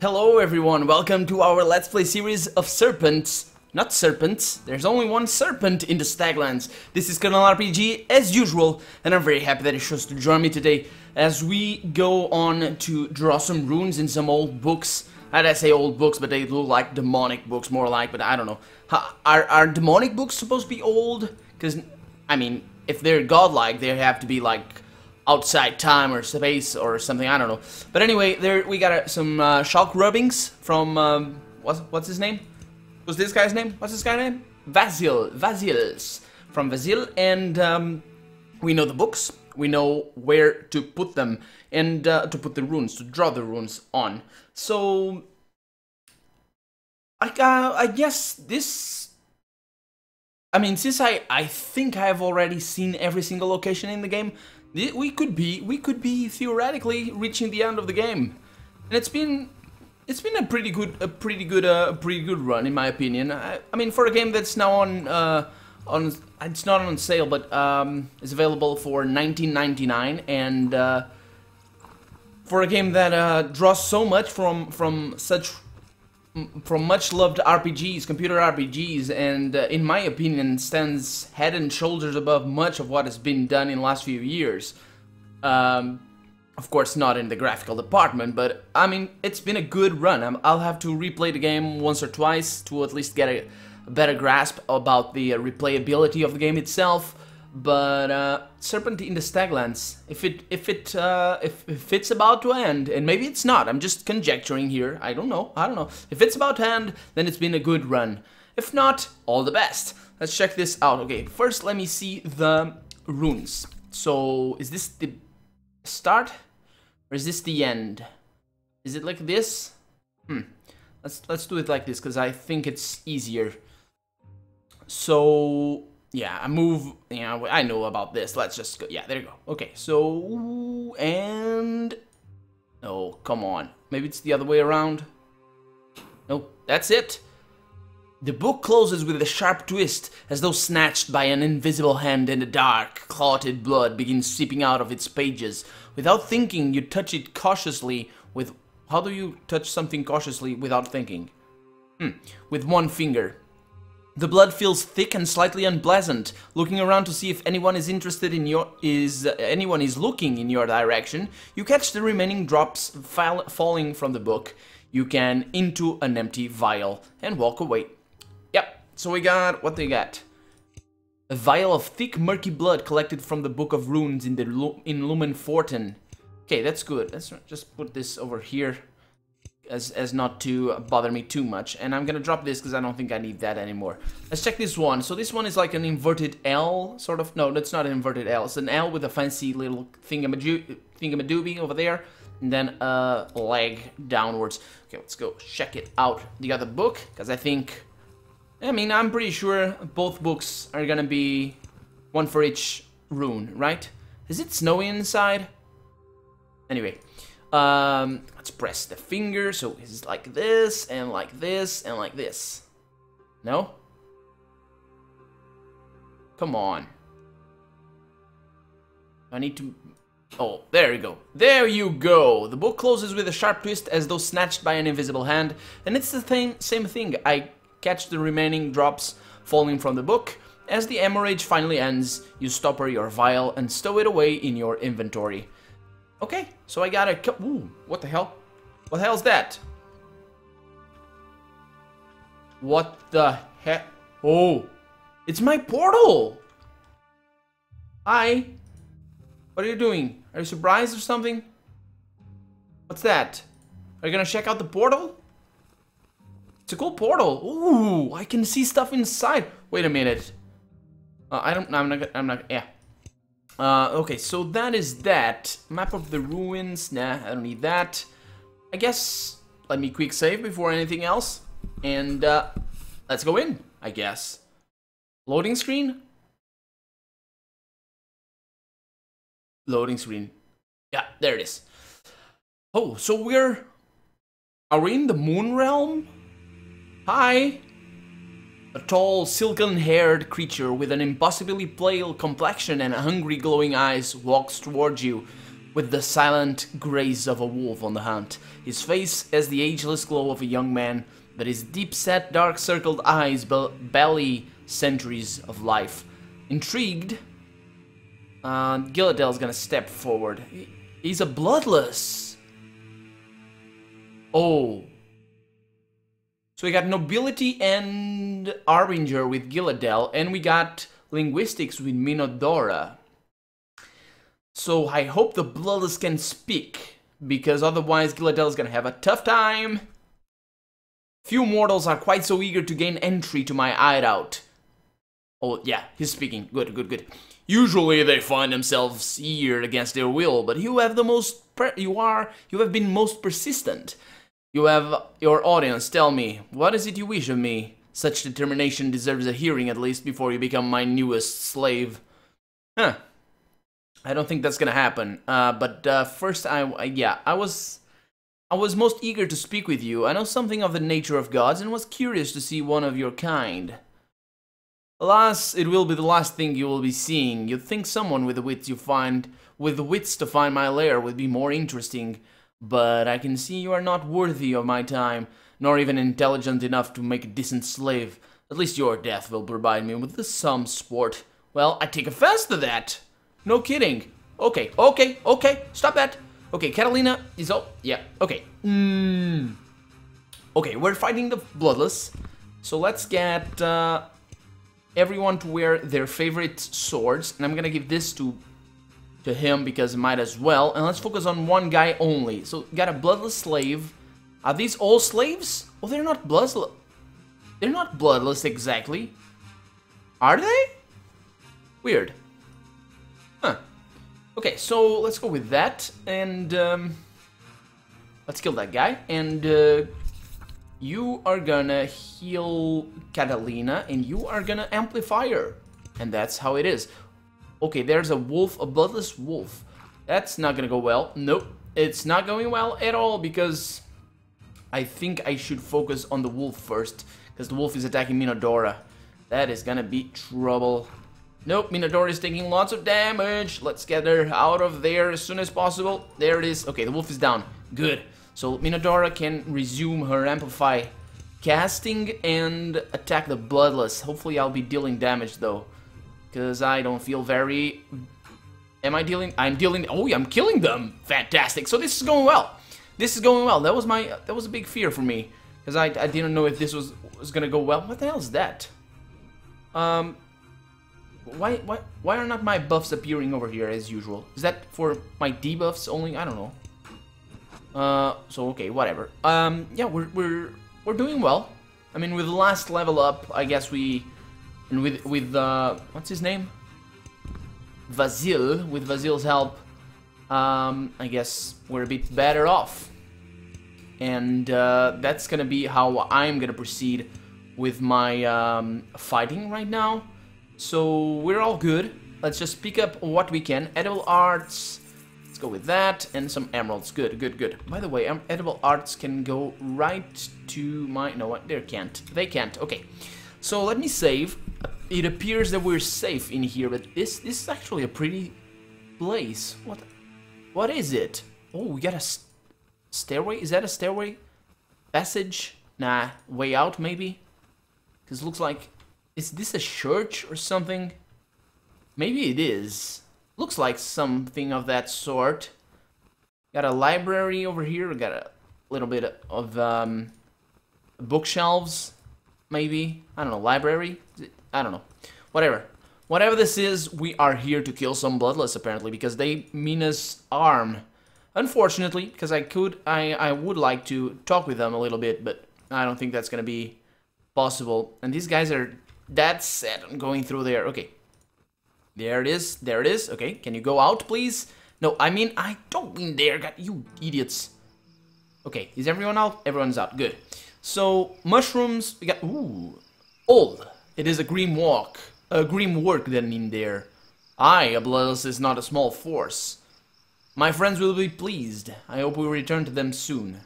Hello everyone, welcome to our Let's Play series of Serpents. Not serpents, there's only one serpent in the Staglands. This is Colonel RPG as usual, and I'm very happy that you chose to join me today as we go on to draw some runes in some old books. I'd say old books, but they look like demonic books more like, but I don't know. Are, are demonic books supposed to be old? Because, I mean, if they're godlike, they have to be like outside time or space or something. I don't know. But anyway, there we got uh, some uh, Shulk rubbings from um, what's what's his name? What's this guy's name? What's this guy's name? Vasil. Vasils from Vasil, and um, we know the books. We know where to put them and uh, to put the runes, to draw the runes on. So I uh, I guess this I mean, since I, I think I've already seen every single location in the game, we could be we could be theoretically reaching the end of the game, and it's been it's been a pretty good a pretty good uh, pretty good run in my opinion. I, I mean, for a game that's now on uh, on it's not on sale, but um, it's available for 19.99, and uh, for a game that uh, draws so much from from such from much loved RPGs, computer RPGs, and uh, in my opinion stands head and shoulders above much of what has been done in the last few years. Um, of course, not in the graphical department, but I mean, it's been a good run. i will have to replay the game once or twice to at least get a, better grasp about the uh, replayability of the game itself. But uh, Serpent in the Staglands, if it if it uh, if, if it's about to end, and maybe it's not, I'm just conjecturing here. I don't know. I don't know. If it's about to end, then it's been a good run. If not, all the best. Let's check this out. Okay, first let me see the runes. So is this the start or is this the end? Is it like this? Hmm. Let's let's do it like this because I think it's easier. So yeah, I move, you know, I know about this. Let's just go. Yeah, there you go. Okay, so, and, oh, come on. Maybe it's the other way around. Nope, that's it. The book closes with a sharp twist, as though snatched by an invisible hand and the dark, clotted blood begins seeping out of its pages. Without thinking, you touch it cautiously with... How do you touch something cautiously without thinking? Hmm. With one finger. The blood feels thick and slightly unpleasant. Looking around to see if anyone is interested in your is uh, anyone is looking in your direction, you catch the remaining drops falling from the book. You can into an empty vial and walk away. Yep. So we got what they got. A vial of thick, murky blood collected from the Book of Runes in the in Lumen Fortin. Okay, that's good. Let's just put this over here as, as not to bother me too much. And I'm gonna drop this because I don't think I need that anymore. Let's check this one. So this one is like an inverted L, sort of. No, that's not an inverted L. It's an L with a fancy little thingamadooby over there. And then a leg downwards. Okay, let's go check it out. The other book, because I think... I mean, I'm pretty sure both books are gonna be one for each rune, right? Is it snowy inside? Anyway, um, let's press the finger, so it's like this, and like this, and like this. No? Come on. I need to... Oh, there you go. There you go! The book closes with a sharp twist as though snatched by an invisible hand, and it's the thing, same thing. I catch the remaining drops falling from the book. As the hemorrhage finally ends, you stopper your vial and stow it away in your inventory. Okay, so I got a... Ooh, what the hell? What the hell's that? What the heck? Oh, it's my portal! Hi. What are you doing? Are you surprised or something? What's that? Are you gonna check out the portal? It's a cool portal. Ooh, I can see stuff inside. Wait a minute. Uh, I don't. I'm not. I'm not. Yeah. Uh, okay, so that is that. Map of the ruins. Nah, I don't need that. I guess let me quick save before anything else. And uh, let's go in, I guess. Loading screen? Loading screen. Yeah, there it is. Oh, so we're... Are we in the moon realm? Hi! A tall, silken-haired creature with an impossibly pale complexion and hungry glowing eyes walks towards you. with the silent grace of a wolf on the hunt. His face has the ageless glow of a young man, but his deep-set, dark-circled eyes belly centuries of life. Intrigued, uh, Gilladell's gonna step forward. He's a bloodless. Oh. So we got nobility and Arbinger with Gilladell, and we got linguistics with Minodora. So I hope the Bloodless can speak, because otherwise Gilladell is gonna have a tough time. Few mortals are quite so eager to gain entry to my hideout. Oh, yeah, he's speaking. Good, good, good. Usually they find themselves here against their will, but you have the most you are you have been most persistent. You have your audience tell me, what is it you wish of me? Such determination deserves a hearing at least before you become my newest slave. Huh. I don't think that's gonna happen. Uh, but uh, first, I uh, yeah, I was I was most eager to speak with you. I know something of the nature of gods and was curious to see one of your kind. Alas, it will be the last thing you will be seeing. You'd think someone with the wits you find, with the wits to find my lair would be more interesting. But I can see you are not worthy of my time, nor even intelligent enough to make a decent slave. At least your death will provide me with some sport. Well, I take offense to that. No kidding. Okay, okay, okay, stop that. Okay, Catalina is oh yeah, okay. Mm. Okay, we're fighting the Bloodless. So let's get uh, everyone to wear their favorite swords. And I'm gonna give this to to him because might as well. And let's focus on one guy only. So got a bloodless slave. Are these all slaves? Oh, they're not bloodless. They're not bloodless exactly. Are they? Weird. Huh. Okay, so let's go with that. And um, let's kill that guy. And uh, you are gonna heal Catalina and you are gonna amplify her. And that's how it is. Okay, there's a wolf, a bloodless wolf. That's not gonna go well. Nope, it's not going well at all because I think I should focus on the wolf first because the wolf is attacking Minodora. That is gonna be trouble. Nope, Minodora is taking lots of damage. Let's get her out of there as soon as possible. There it is. Okay, the wolf is down. Good. So Minodora can resume her Amplify casting and attack the Bloodless. Hopefully I'll be dealing damage though. Because I don't feel very... Am I dealing? I'm dealing... Oh, yeah, I'm killing them! Fantastic! So this is going well. This is going well. That was my... That was a big fear for me. Because I, I didn't know if this was, was gonna go well. What the hell is that? Um... Why, why, why are not my buffs appearing over here as usual? Is that for my debuffs only? I don't know. Uh, so okay, whatever. Um, yeah, we're we're we're doing well. I mean, with the last level up, I guess we, and with with uh, what's his name? Vasil. With Vasil's help, um, I guess we're a bit better off. And uh, that's gonna be how I'm gonna proceed with my um, fighting right now. So we're all good. Let's just pick up what we can. Edible arts, let's go with that, and some emeralds. Good, good, good. By the way, edible arts can go right to my... No, what? They can't. They can't. Okay. So let me save. It appears that we're safe in here, but this, this is actually a pretty place. What? What is it? Oh, we got a stairway? Is that a stairway? Passage? Nah, way out maybe? Because it looks like... Is this a church or something? Maybe it is. Looks like something of that sort. Got a library over here. Got a little bit of um, bookshelves, maybe. I don't know, library? I don't know. Whatever. Whatever this is, we are here to kill some Bloodless, apparently, because they mean us harm. Unfortunately, because I could, I, I would like to talk with them a little bit, but I don't think that's gonna be possible. And these guys are that set on going through there. Okay, there it is. There it is. Okay, can you go out, please? No, I mean, I don't mean there. God, you idiots. Okay, is everyone out? Everyone's out. Good. So, mushrooms, we got... Ooh, old. It is a grim walk. A grim work then in there. I, a bloodless is not a small force. My friends will be pleased. I hope we return to them soon.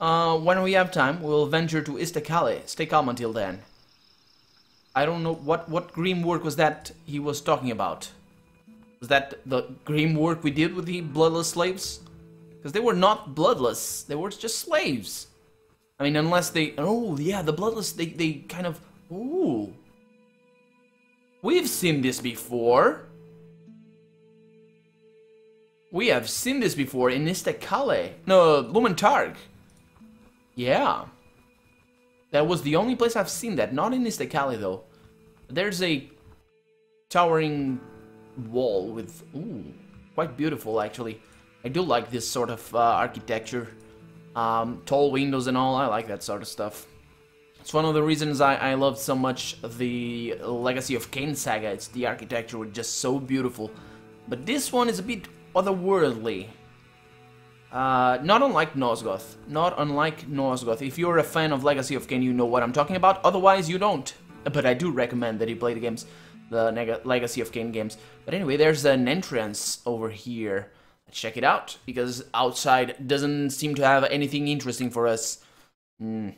Uh, when we have time, we'll venture to Istakale. Stay calm until then. I don't know what what grim work was that he was talking about. Was that the grim work we did with the bloodless slaves? Because they were not bloodless, they were just slaves. I mean, unless they... Oh, yeah, the bloodless, they, they kind of... Ooh. We've seen this before. We have seen this before in Istakale. No, Lumentarg. Yeah. That was the only place I've seen that. Not in Istakale, though. There's a towering wall with... Ooh, quite beautiful, actually. I do like this sort of uh, architecture. Um, tall windows and all, I like that sort of stuff. It's one of the reasons I, I love so much the Legacy of Kain saga. It's the architecture was just so beautiful. But this one is a bit otherworldly. Uh, not unlike Nosgoth. Not unlike Nosgoth. If you're a fan of Legacy of Kain, you know what I'm talking about. Otherwise, you don't. But I do recommend that you play the games, the Legacy of Kain games. But anyway, there's an entrance over here. Check it out, because outside doesn't seem to have anything interesting for us. Mm.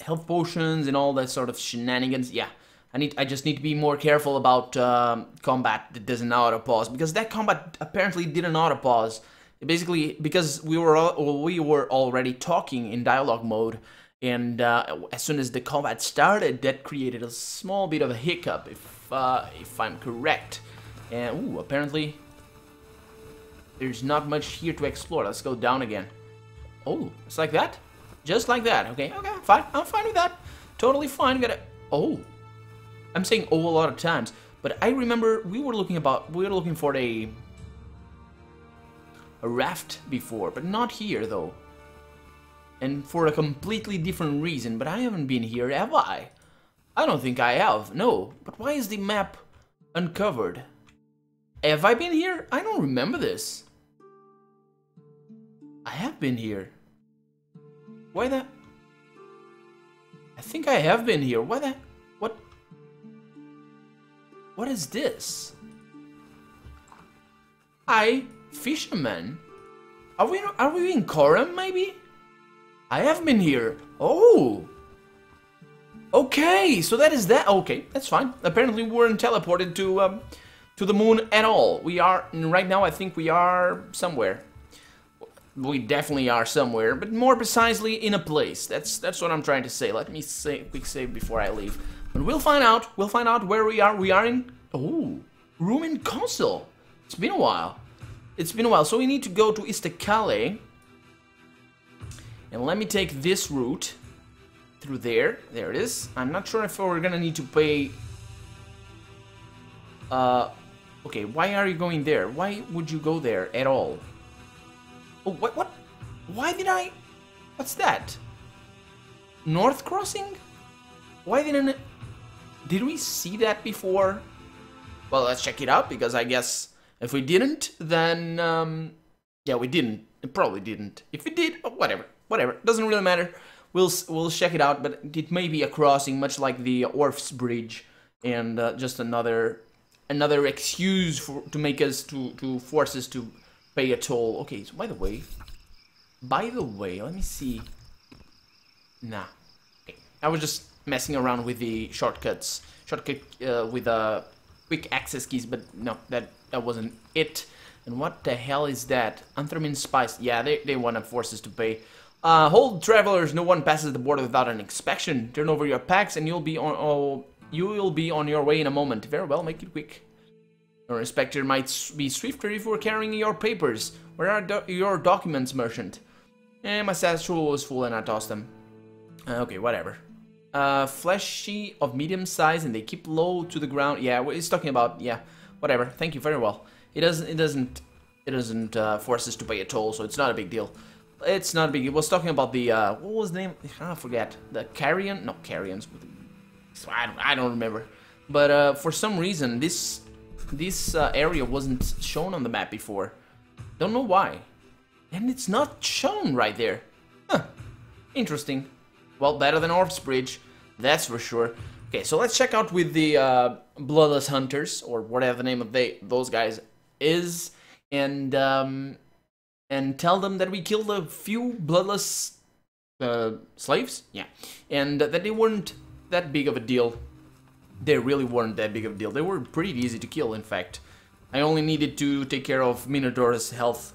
Health potions and all that sort of shenanigans. Yeah, I need. I just need to be more careful about um, combat that doesn't auto pause because that combat apparently didn't auto pause. Basically, because we were all, we were already talking in dialogue mode, and uh, as soon as the combat started, that created a small bit of a hiccup, if uh, if I'm correct. And ooh, apparently there's not much here to explore. Let's go down again. Oh, it's like that, just like that. Okay, okay, fine. I'm fine with that. Totally fine. Got it. Oh, I'm saying oh a lot of times, but I remember we were looking about we were looking for a a raft before, but not here though. And for a completely different reason, but I haven't been here, have I? I don't think I have, no. But why is the map uncovered? Have I been here? I don't remember this. I have been here. Why the... I think I have been here. Why the... What... What is this? Hi, fisherman. Are we are we in Coram maybe? I have been here. Oh. Okay, so that is that. Okay, that's fine. Apparently we weren't teleported to um, to the moon at all. We are right now. I think we are somewhere. We definitely are somewhere, but more precisely in a place. That's that's what I'm trying to say. Let me say quick save before I leave. But we'll find out. We'll find out where we are. We are in oh Ruined Castle. It's been a while. It's been a while, so we need to go to Istakale. And let me take this route through there. There it is. I'm not sure if we're gonna need to pay... Uh, okay, why are you going there? Why would you go there at all? Oh, what, what? Why did I... What's that? North Crossing? Why didn't it... Did we see that before? Well, let's check it out, because I guess if we didn't, then... Um, yeah, we didn't. It probably didn't. If we did, oh, whatever. Whatever. Doesn't really matter. We'll, we'll check it out, but it may be a crossing, much like the Orph's Bridge, and uh, just another another excuse for to make us to to force us to pay a toll. Okay, so by the way, by the way, let me see. Nah, okay. I was just messing around with the shortcuts, shortcut uh, with uh, quick access keys, but no, that that wasn't it. And what the hell is that? Anthramin spice. Yeah, they they want to force us to pay. Uh, hold travelers, no one passes the border without an inspection. Turn over your packs and you'll be on oh, you will be on your way in a moment. Very well, make it quick. Your inspector might be swifter if we're carrying your papers. Where are do your documents, merchant? Eh, my satchel was full and I tossed them. Uh, okay, whatever. Uh, fleshy of medium size and they keep low to the ground. Yeah, he's talking about, yeah, whatever. Thank you, very well. It doesn't, it doesn't, it doesn't uh, force us to pay a toll, so it's not a big deal. It's not a big. It was talking about the uh, what was the name? I forget. The Carrion? No, Carrions. I don't, I don't remember. But uh, for some reason, this this uh, area wasn't shown on the map before. Don't know why. And it's not shown right there. Huh. Interesting. Well, better than Orph's Bridge, that's for sure. Okay, so let's check out with the uh, Bloodless Hunters, or whatever the name of they those guys is, and um, and tell them that we killed a few bloodless uh, slaves. Yeah, and that they weren't that big of a deal. They really weren't that big of a deal. They were pretty easy to kill, in fact. I only needed to take care of Minodora's health.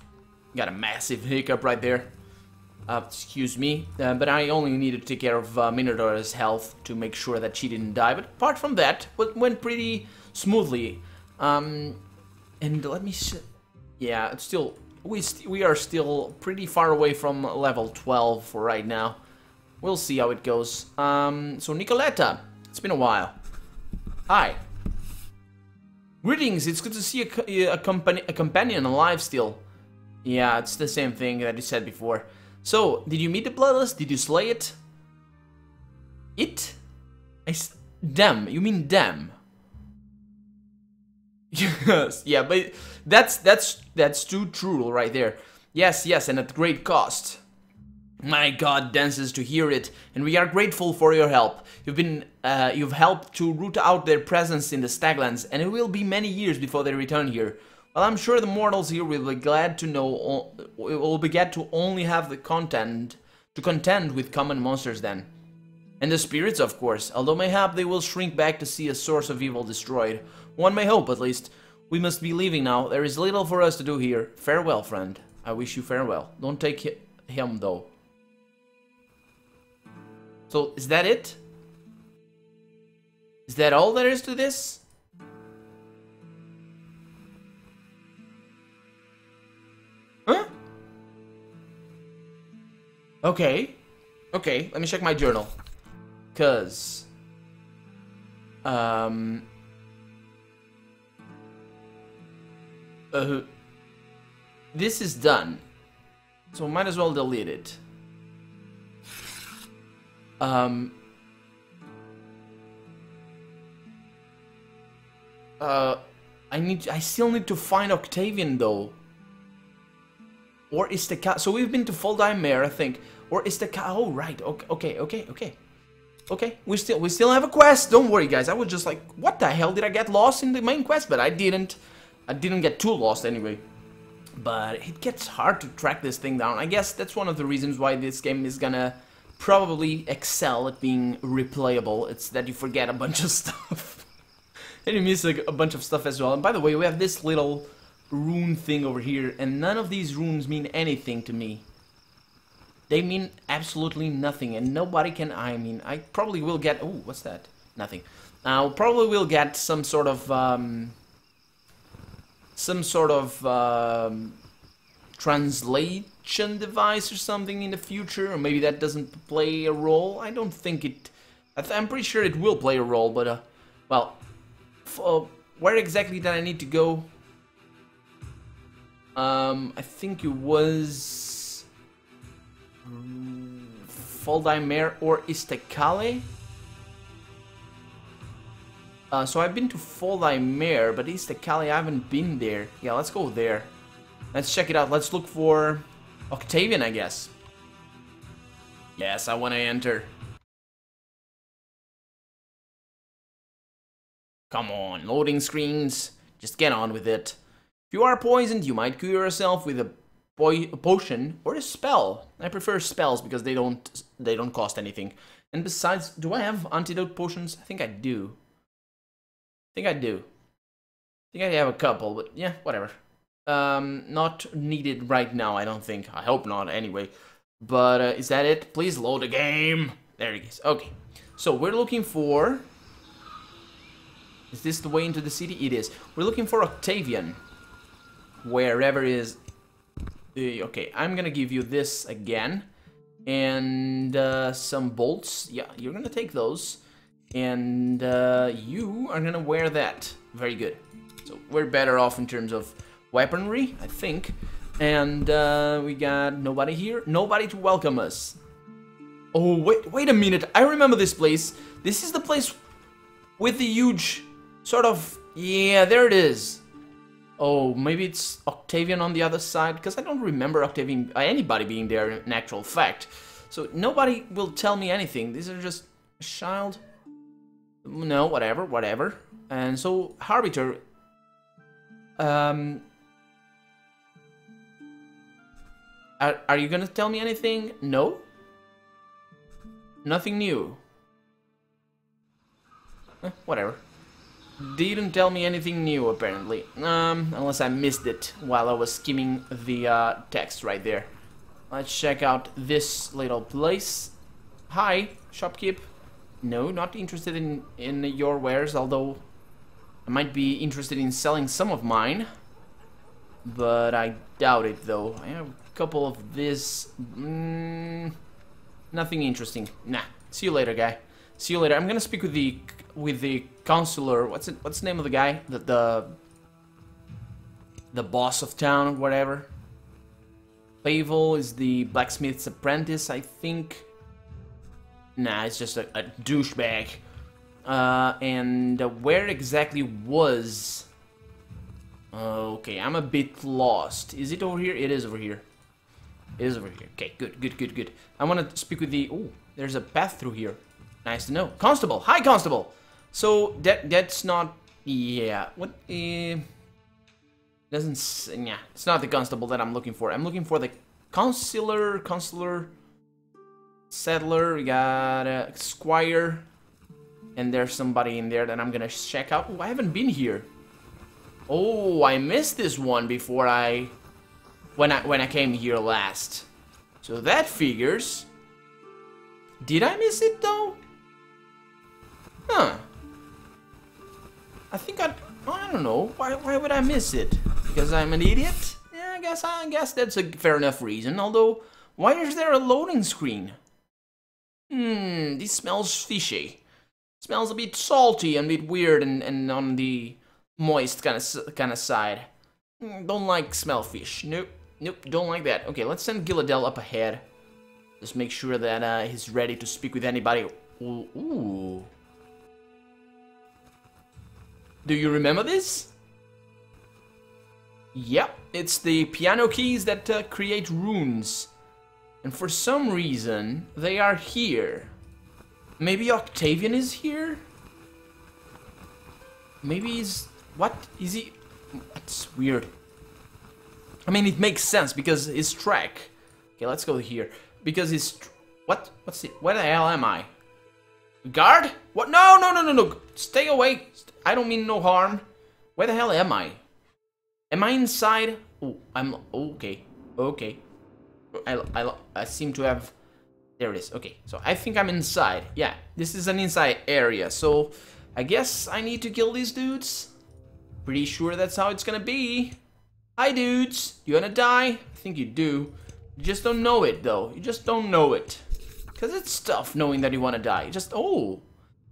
Got a massive hiccup right there. Uh, excuse me, uh, but I only needed to take care of uh, Minodora's health to make sure that she didn't die. But apart from that, it went pretty smoothly. Um, and let me yeah, it's still we st we are still pretty far away from level 12 for right now. We'll see how it goes. Um, so Nicoletta, it's been a while. Hi. Greetings, it's good to see a, a, company, a companion alive still. Yeah, it's the same thing that you said before. So, did you meet the Bloodless? Did you slay it? It? I them, you mean them. Yes, yeah, but that's that's that's too true right there. Yes, yes, and at great cost. My God dances to hear it, and we are grateful for your help. You've been, uh, you've helped to root out their presence in the Staglands, and it will be many years before they return here. Well, I'm sure the mortals here will be glad to know, will be glad to only have the content to contend with common monsters then. And the spirits, of course, although mayhap they will shrink back to see a source of evil destroyed. One may hope, at least. We must be leaving now. There is little for us to do here. Farewell, friend. I wish you farewell. Don't take him, though. So, is that it? Is that all there is to this? Huh? Okay. Okay, let me check my journal. Cause... Um... Uh, this is done. So might as well delete it. Um, uh, I need. I still need to find Octavian though. Or is the cat? So we've been to Foldime Mare, I think. Or is the cat? Oh right. Okay. Okay. Okay. Okay. Okay. We still we still have a quest. Don't worry, guys. I was just like, what the hell did I get lost in the main quest? But I didn't. I didn't get too lost anyway. But it gets hard to track this thing down. I guess that's one of the reasons why this game is gonna probably excel at being replayable. It's that you forget a bunch of stuff. and you miss like, a bunch of stuff as well. And by the way, we have this little rune thing over here, and none of these runes mean anything to me. They mean absolutely nothing, and nobody can... I mean, I probably will get... Oh, what's that? Nothing. I probably will get some sort of... Um, some sort of um, translation device or something in the future, or maybe that doesn't play a role. I don't think it. I am pretty sure it will play a role, but uh, well, uh, where exactly did I need to go? Um, I think it was Foldime Mare or Istekale. Uh, so I've been to Foldime Mare, but Istekale, I haven't been there. Yeah, let's go there. Let's check it out. Let's look for Octavian, I guess. Yes, I want to enter. Come on, loading screens. Just get on with it. If you are poisoned, you might cure yourself with a, a potion or a spell. I prefer spells because they don't they don't cost anything. And besides, do I have antidote potions? I think I do I think I do. I think I have a couple, but yeah, whatever. Um, not needed right now, I don't think. I hope not, anyway. But uh, is that it? Please load the game. There it is. Okay. So we're looking for... Is this the way into the city? It is. We're looking for Octavian. Wherever is... okay, I'm gonna give you this again. And uh, some bolts. Yeah, you're gonna take those. And uh, you are gonna wear that. Very good. So we're better off in terms of weaponry, I think. And uh, we got nobody here. Nobody to welcome us. Oh, wait, wait a minute. I remember this place. This is the place with the huge sort of... Yeah, there it is. Oh, maybe it's Octavian on the other side, because I don't remember Octavian, uh, anybody being there in actual fact. So nobody will tell me anything. These are just a child no, whatever, whatever. And so, Arbiter... Um... Are, are you gonna tell me anything? No? Nothing new? Eh, whatever. didn't tell me anything new, apparently. Um, unless I missed it while I was skimming the uh, text right there. Let's check out this little place. Hi, shopkeep. No, not interested in, in your wares, although I might be interested in selling some of mine. But I doubt it, though. I couple of this. Mm, nothing interesting. Nah. See you later, guy. See you later. I'm gonna speak with the with the counselor. What's it? What's the name of the guy? The the the boss of town, whatever. Pavel is the blacksmith's apprentice, I think. Nah, it's just a, a douchebag. Uh, and uh, where exactly was... okay, I'm a bit lost. Is it over here? It is over here. It is over here. Okay, good, good, good, good. I want to speak with the... Oh, there's a path through here. Nice to know. Constable! Hi, Constable! So, that that's not... Yeah, what... Uh, doesn't... Yeah, it's not the Constable that I'm looking for. I'm looking for the Counselor, Counselor... Settler, we got a Squire, and there's somebody in there that I'm gonna check out. Oh, I haven't been here. Oh, I missed this one before I... When I, when I came here last. So that figures. Did I miss it though? Huh. I think I... I don't know. Why, why would I miss it? Because I'm an idiot? Yeah, I guess, I guess that's a fair enough reason. Although, why is there a loading screen? Hmm, this smells fishy. Smells a bit salty and a bit weird and, and on the moist kind of kind of side. Mm, don't like smell fish. Nope, nope, don't like that. Okay, let's send Gilladel up ahead. Just make sure that uh, he's ready to speak with anybody. Ooh. Do you remember this? Yep, it's the piano keys that uh, create runes. And for some reason, they are here. Maybe Octavian is here? Maybe he's... What? Is he... It's weird. I mean, it makes sense because his track... Okay, let's go here. Because his... What? What's it? Where the hell am I? Guard? What? No, no, no, no, no. Stay away. I don't mean no harm. Where the hell am I? Am I inside? Oh, I'm... Oh, okay. Okay. I, I, I seem to have... There it is. Okay, so I think I'm inside. Yeah, this is an inside area, so I guess I need to kill these dudes. Pretty sure that's how it's gonna be. Hi, dudes. You wanna die? I think you do. You just don't know it, though. You just don't know it. Because it's tough knowing that you wanna die. just, oh.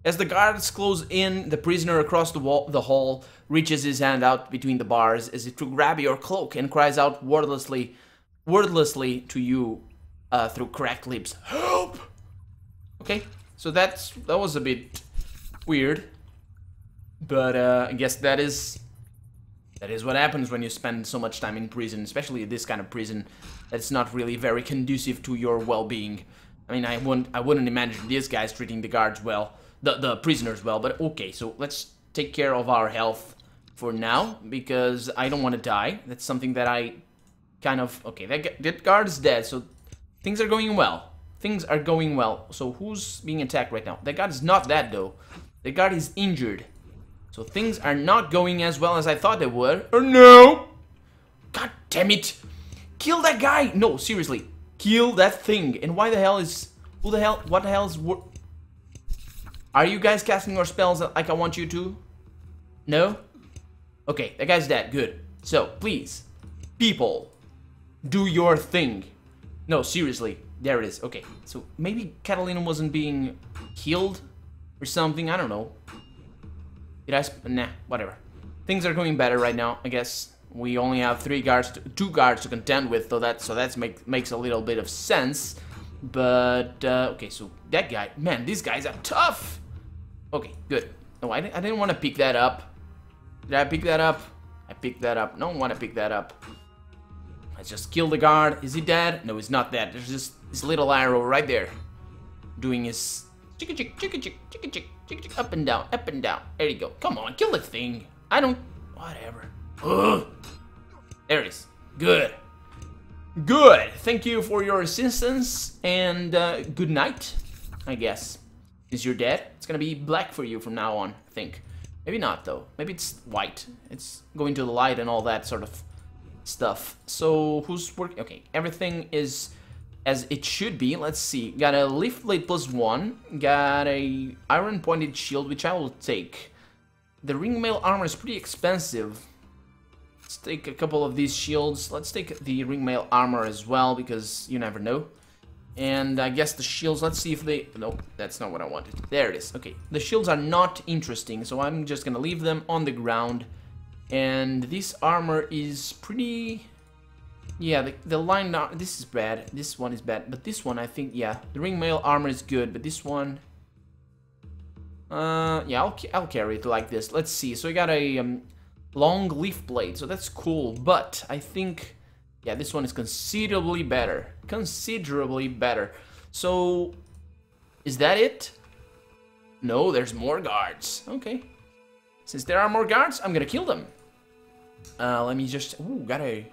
As the guards close in, the prisoner across the, wall, the hall reaches his hand out between the bars as if to grab your cloak and cries out wordlessly, wordlessly to you uh, through cracked lips. Help! Okay, so that's that was a bit weird, but uh, I guess that is that is what happens when you spend so much time in prison, especially this kind of prison that's not really very conducive to your well-being. I mean, I wouldn't I wouldn't imagine these guys treating the guards well, the the prisoners well. But okay, so let's take care of our health for now because I don't want to die. That's something that I kind of... Okay, that, that guard is dead, so things are going well. Things are going well. So who's being attacked right now? That guard is not dead, though. The guard is injured. So things are not going as well as I thought they would. Uh, or no! God damn it! Kill that guy! No, seriously. Kill that thing. And why the hell is... Who the hell... What the hell is... Are you guys casting your spells like I want you to? No? Okay, that guy's dead. Good. So, please, people, do your thing. No, seriously. There it is. Okay, so maybe Catalina wasn't being healed or something. I don't know. Did I... Nah, whatever. Things are going better right now, I guess. We only have three guards, to, two guards to contend with, so that so that's make, makes a little bit of sense. But, uh, okay, so that guy, man, these guys are tough. Okay, good. No, I, I didn't want to pick that up. Did I pick that up? I picked that up. No one want to pick that up. Let's just kill the guard. Is he dead? No, he's not dead. There's just this little arrow right there. Doing his chicka chick, chicka chick, chicka chick, chicka chick, up and down, up and down. There you go. Come on, kill the thing. I don't... Whatever. Ugh. There it is. Good. Good. Thank you for your assistance, and uh, good night, I guess. Since you're dead, it's gonna be black for you from now on, I think. Maybe not, though. Maybe it's white. It's going to the light and all that sort of stuff. So, who's working? Okay, everything is as it should be. Let's see. Got a Leaf Blade plus one. Got a Iron Pointed Shield, which I will take. The Ringmail armor is pretty expensive. Let's take a couple of these shields. Let's take the Ringmail armor as well, because you never know. And I guess the shields, let's see if they... No, that's not what I wanted. There it is. Okay, the shields are not interesting, so I'm just gonna leave them on the ground. And this armor is pretty... Yeah, the, the line... This is bad. This one is bad. But this one, I think, yeah. The ringmail armor is good, but this one... Uh, yeah, I'll, I'll carry it like this. Let's see. So we got a um, long leaf blade, so that's cool. But I think... Yeah, this one is considerably better. Considerably better. So, is that it? No, there's more guards. Okay. Since there are more guards, I'm gonna kill them. Uh, let me just... Ooh, got a...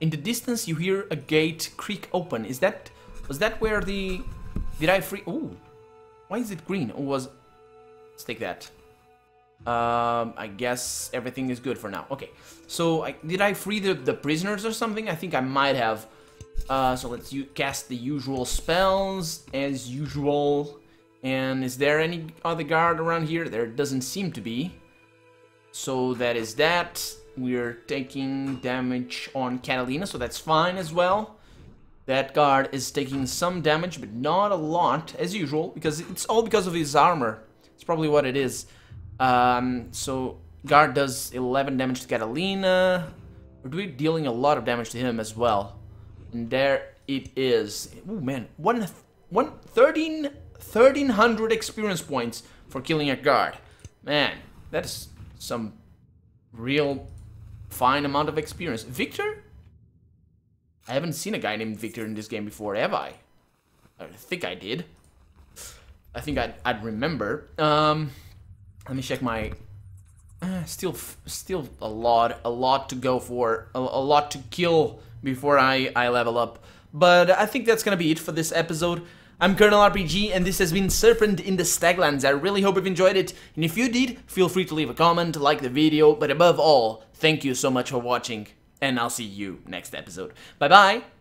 In the distance, you hear a gate creak open. Is that... Was that where the... Did I free... Ooh. Why is it green? Oh, was... Let's take that. Um, I guess everything is good for now. Okay, so I, did I free the, the prisoners or something? I think I might have. Uh, so let's cast the usual spells as usual. And is there any other guard around here? There doesn't seem to be. So that is that. We're taking damage on Catalina, so that's fine as well. That guard is taking some damage, but not a lot, as usual, because it's all because of his armor. It's probably what it is. Um, so guard does 11 damage to Catalina. We're dealing a lot of damage to him as well. And there it is. Oh man, one, one, 13, 1300 experience points for killing a guard. Man, that's some real fine amount of experience. Victor? I haven't seen a guy named Victor in this game before, have I? I think I did. I think I'd, I'd remember. Um... Let me check my... Uh, still, still a lot, a lot to go for, a, a lot to kill before I, I level up. But I think that's gonna be it for this episode. I'm Colonel RPG, and this has been Serpent in the Staglands. I really hope you've enjoyed it, and if you did, feel free to leave a comment, like the video, but above all, thank you so much for watching, and I'll see you next episode. Bye bye!